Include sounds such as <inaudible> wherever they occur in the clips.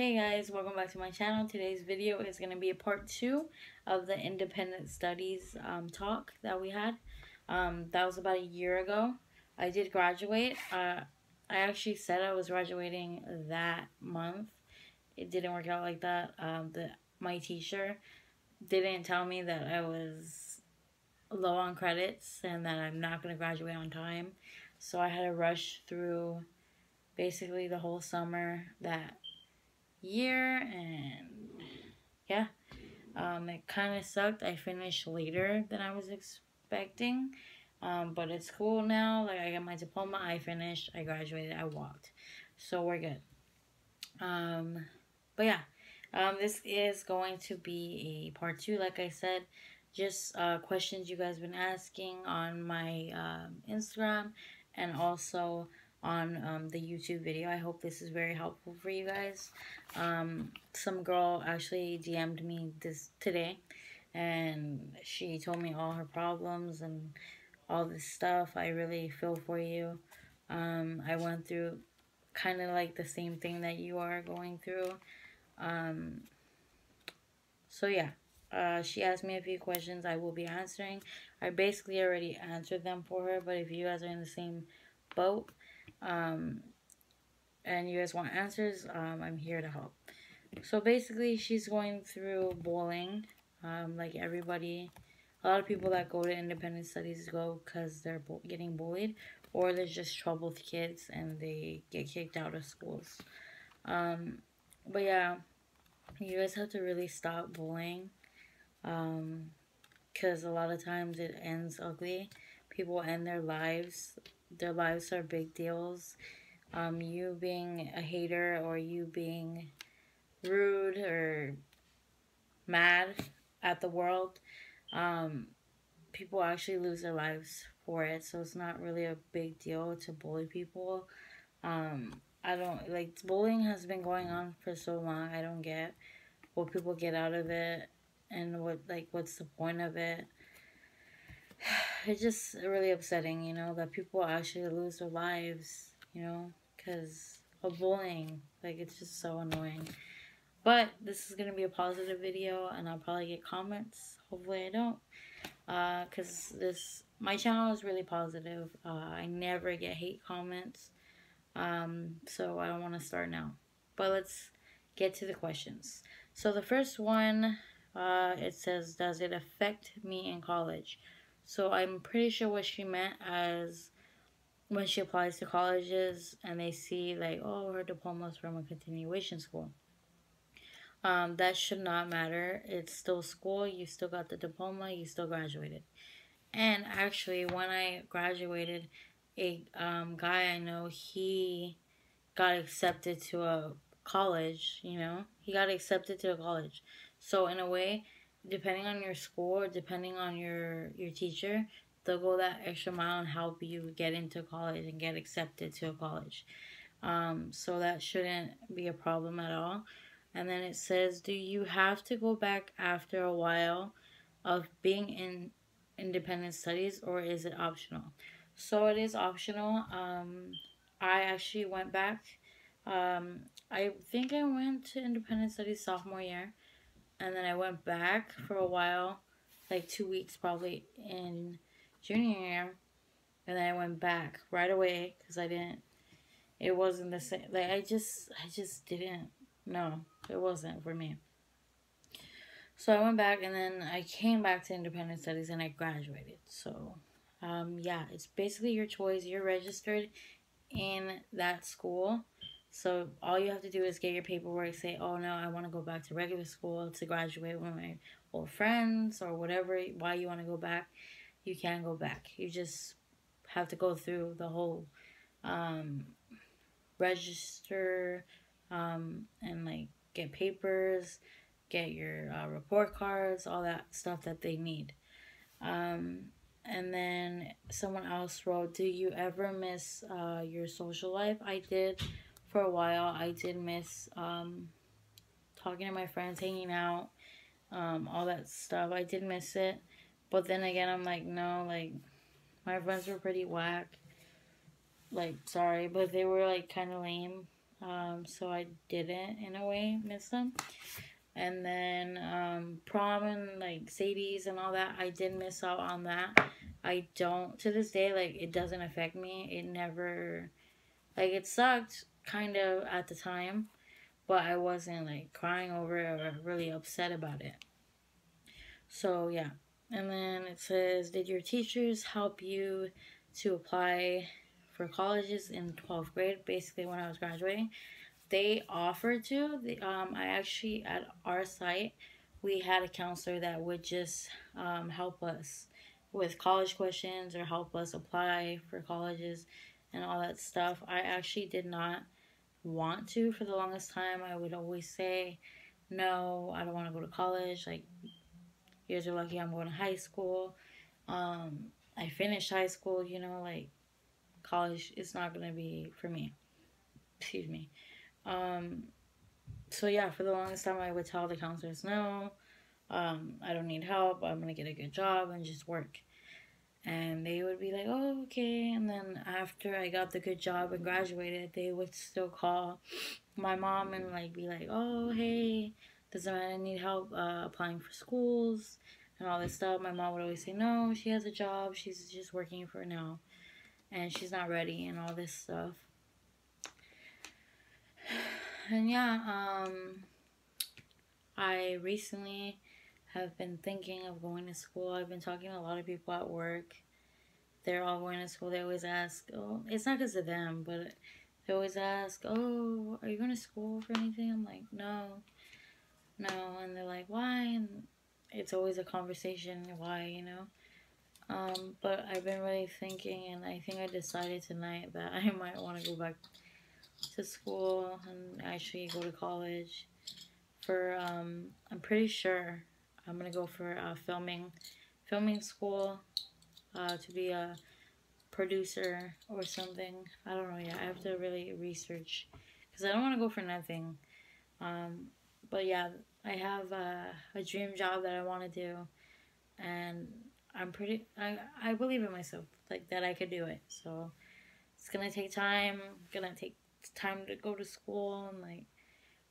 Hey guys, welcome back to my channel. Today's video is going to be a part two of the independent studies um, talk that we had. Um, that was about a year ago. I did graduate. Uh, I actually said I was graduating that month. It didn't work out like that. Um, the My teacher didn't tell me that I was low on credits and that I'm not going to graduate on time. So I had to rush through basically the whole summer that year and yeah. Um, it kind of sucked. I finished later than i was expecting um, but it's cool now. Like i got my diploma i finished i graduated i walked. So we're good. Um, but yeah. Um, this is going to be a part two like i said. Just uh, questions you guys been asking on my um, instagram and also on um, the YouTube video. I hope this is very helpful for you guys. Um, some girl actually DM'd me this today and she told me all her problems and all this stuff. I really feel for you. Um, I went through kind of like the same thing that you are going through. Um, so yeah, uh, she asked me a few questions I will be answering. I basically already answered them for her, but if you guys are in the same boat, um, and you guys want answers, um, I'm here to help. So basically, she's going through bullying, um, like everybody. A lot of people that go to independent studies go because they're getting bullied, or there's just troubled kids and they get kicked out of schools. Um, but yeah, you guys have to really stop bullying, because um, a lot of times it ends ugly. People end their lives their lives are big deals. Um, you being a hater or you being rude or mad at the world, um, people actually lose their lives for it. So it's not really a big deal to bully people. Um, I don't like bullying has been going on for so long. I don't get what people get out of it and what like what's the point of it <sighs> <sighs> <sighs> it's just really upsetting, you know, that people actually lose their lives, you know, because of bullying. Like, it's just so annoying. But this is going to be a positive video, and I'll probably get comments. Hopefully I don't. Because uh, this, my channel is really positive. Uh, I never get hate comments. Um, so I don't want to start now. But let's get to the questions. So the first one, uh, it says, does it affect me in college? So I'm pretty sure what she meant as when she applies to colleges and they see like, oh, her diploma is from a continuation school. Um, that should not matter. It's still school. You still got the diploma. You still graduated. And actually, when I graduated, a um, guy I know, he got accepted to a college, you know? He got accepted to a college. So, in a way, depending on your score, depending on your your teacher, they'll go that extra mile and help you get into college and get accepted to a college. Um, so that shouldn't be a problem at all. And then it says, do you have to go back after a while of being in independent studies or is it optional? So it is optional. Um, I actually went back. Um, I think I went to independent studies sophomore year and then I went back for a while, like two weeks probably in junior year, and then I went back right away because I didn't. It wasn't the same. Like I just, I just didn't. No, it wasn't for me. So I went back and then I came back to independent studies and I graduated. So, um, yeah, it's basically your choice. You're registered in that school so all you have to do is get your paperwork, say, oh no, I want to go back to regular school to graduate with my old friends or whatever, why you want to go back, you can go back. You just have to go through the whole um, register um, and like get papers, get your uh, report cards, all that stuff that they need. Um, and then someone else wrote, do you ever miss uh, your social life? I did for a while. I did miss um, talking to my friends, hanging out, um, all that stuff. I did miss it. But then again, I'm like, no, like, my friends were pretty whack. Like, sorry, but they were, like, kind of lame. Um, so I didn't, in a way, miss them. And then um, prom and like Sadie's and all that, I did miss out on that. I don't, to this day, like, it doesn't affect me. It never, like, it sucked kind of at the time, but I wasn't like crying over it or really upset about it. So, yeah. And then it says, Did your teachers help you to apply for colleges in 12th grade, basically when I was graduating? They offered to. The, um, I actually, at our site, we had a counselor that would just um, help us with college questions or help us apply for colleges and all that stuff. I actually did not want to for the longest time. I would always say, no, I don't want to go to college. Like, you guys are lucky I'm going to high school. Um, I finished high school, you know, like, college is not going to be for me. Excuse me. Um, so, yeah, for the longest time, I would tell the counselors, no, um, I don't need help. I'm going to get a good job and just work. And they would be like, oh, okay. And then after I got the good job and graduated, they would still call my mom and like be like, oh, hey, does Amanda need help uh, applying for schools and all this stuff? My mom would always say, no, she has a job. She's just working for now. And she's not ready and all this stuff. <sighs> And yeah, um, I recently have been thinking of going to school. I've been talking to a lot of people at work. They're all going to school. They always ask, oh, it's not because of them, but they always ask, oh, are you going to school for anything? I'm like, no, no. And they're like, why? And it's always a conversation, why, you know? Um, but I've been really thinking, and I think I decided tonight that <laughs> I might want to go back to school and actually go to college for, um, I'm pretty sure I'm gonna go for uh, filming, filming school, uh, to be a producer or something. I don't know yet. I have to really research because I don't want to go for nothing. Um, but yeah, I have a, a dream job that I want to do, and I'm pretty. I I believe in myself, like that I could do it. So it's gonna take time. Gonna take time to go to school and like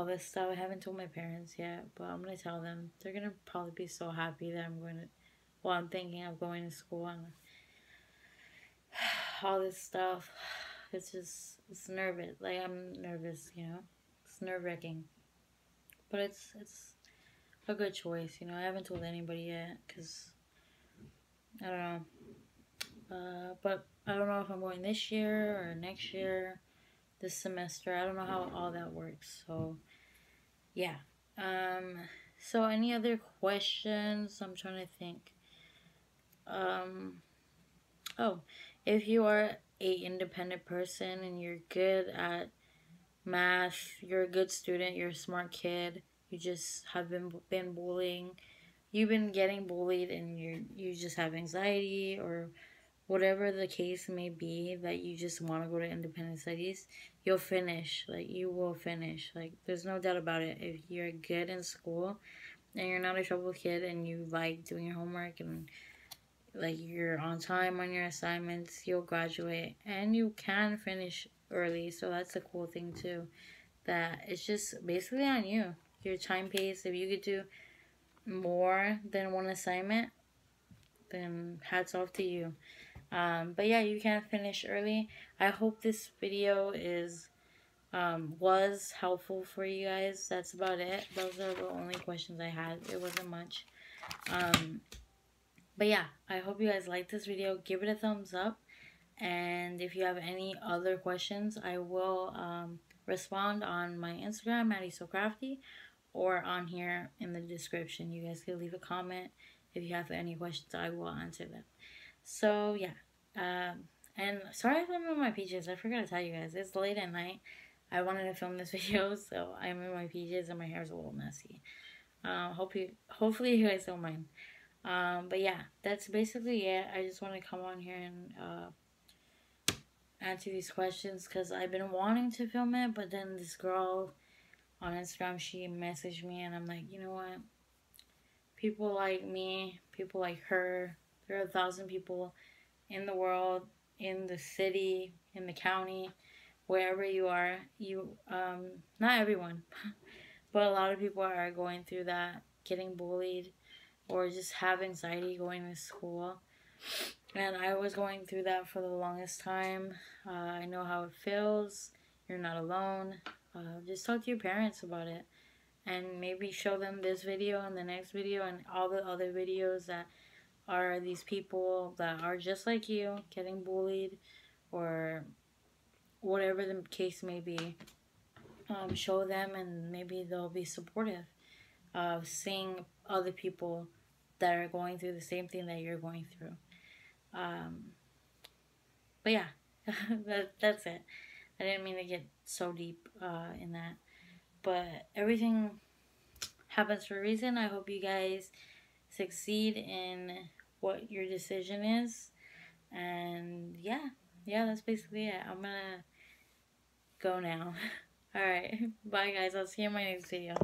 all this stuff. I haven't told my parents yet, but I'm gonna tell them. They're gonna probably be so happy that I'm going to. Well, I'm thinking of going to school and <sighs> all this stuff. <sighs> It's just it's nervous. Like I'm nervous, you know. It's nerve wracking, but it's it's a good choice. You know, I haven't told anybody yet because I don't know. Uh, but I don't know if I'm going this year or next year, this semester. I don't know how all that works. So yeah. Um, so any other questions? I'm trying to think. Um, oh, if you are a independent person and you're good at math, you're a good student, you're a smart kid, you just have been been bullying, you've been getting bullied and you you just have anxiety or whatever the case may be that you just want to go to independent studies, you'll finish. Like, you will finish. Like, there's no doubt about it. If you're good in school and you're not a trouble kid and you like doing your homework and like you're on time on your assignments, you'll graduate and you can finish early. So that's a cool thing too. That it's just basically on you. Your time pace. If you could do more than one assignment, then hats off to you. Um, but yeah, you can finish early. I hope this video is um, was helpful for you guys. That's about it. Those are the only questions I had. It wasn't much. Um, but yeah, I hope you guys liked this video. Give it a thumbs up. And if you have any other questions, I will um, respond on my Instagram, Mandy So Crafty, or on here in the description. You guys can leave a comment. If you have any questions, I will answer them. So yeah, um, and sorry if I'm in my PJs. I forgot to tell you guys. It's late at night. I wanted to film this <laughs> video, so I'm in my PJs and my hair is a little messy. Uh, hope you, hopefully you guys don't mind. Um, but yeah, that's basically it. I just want to come on here and uh, answer these questions because I've been wanting to film it, but then this girl on Instagram she messaged me and I'm like, you know what? People like me, people like her, there are a thousand people in the world, in the city, in the county, wherever you are, you um not everyone, <laughs> but a lot of people are going through that, getting bullied or just have anxiety going to school. And I was going through that for the longest time. Uh, I know how it feels. You're not alone. Uh, just talk to your parents about it. And maybe show them this video and the next video and all the other videos that are these people that are just like you, getting bullied or whatever the case may be. Um, show them and maybe they'll be supportive of seeing other people that are going through the same thing that you're going through. Um, but yeah, <laughs> that, that's it. I didn't mean to get so deep uh, in that. But everything happens for a reason. I hope you guys succeed in what your decision is. And yeah, yeah, that's basically it. I'm gonna go now. <laughs> Alright, <laughs> bye guys. I'll see you in my next video.